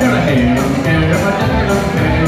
You're a hair, hair, hair, hair, hair, hair,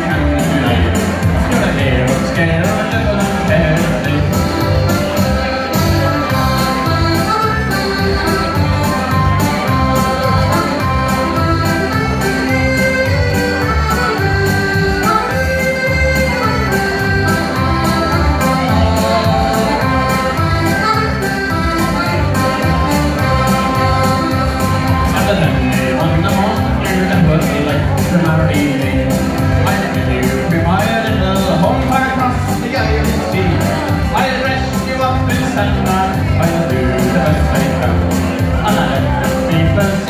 Anna,